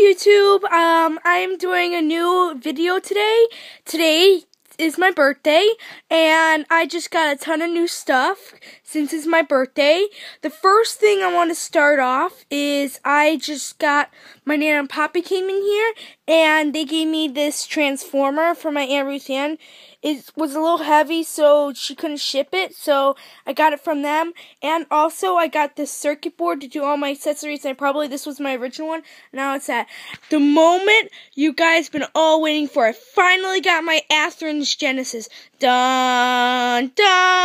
YouTube. Um, I'm doing a new video today. Today is my birthday, and I just got a ton of new stuff since it's my birthday. The first thing I want to start off is I just got my Nana and Poppy came in here, and they gave me this transformer for my Aunt Ruth Ann. It was a little heavy, so she couldn't ship it, so I got it from them. And also, I got this circuit board to do all my accessories, and probably this was my original one. Now it's at the moment you guys been all waiting for. I finally got my Athearn Genesis. Dun, dun,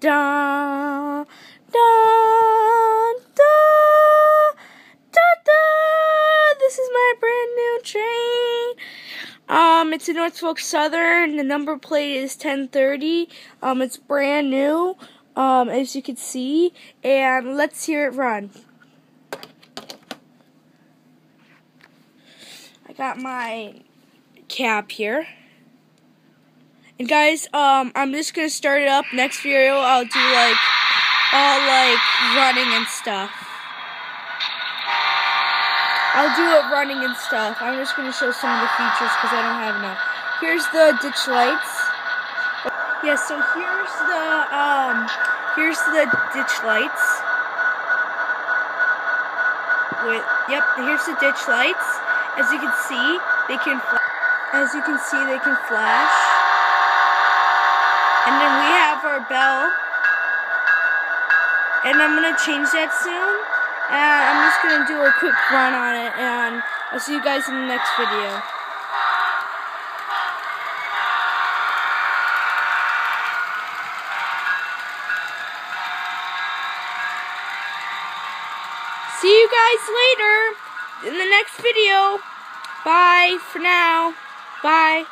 da da da dun, dun. This is my brand new train. Um, it's a Norfolk Southern. The number plate is 1030. Um, it's brand new um, as you can see, and let's hear it run. I got my cap here. And guys, um, I'm just gonna start it up. Next video, I'll do like all like running and stuff. I'll do it running and stuff. I'm just gonna show some of the features because I don't have enough. Here's the ditch lights. Yeah, so here's the um here's the ditch lights. Wait, yep, here's the ditch lights. As you can see, they can as you can see they can flash. Our bell. And I'm gonna change that soon. And I'm just gonna do a quick run on it and I'll see you guys in the next video. See you guys later in the next video. Bye for now. Bye.